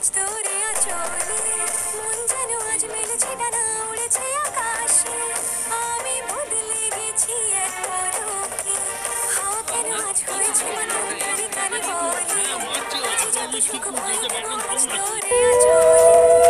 আজ তোরে আচলে মন যেন আজ মেলেছে ডানা উড়েছে আকাশে। আমি বদলে গেছি এক পরকে হাওয়া কেন আজ হয়েছে মতো কানে কানে বলে। আজ তোরে আচলে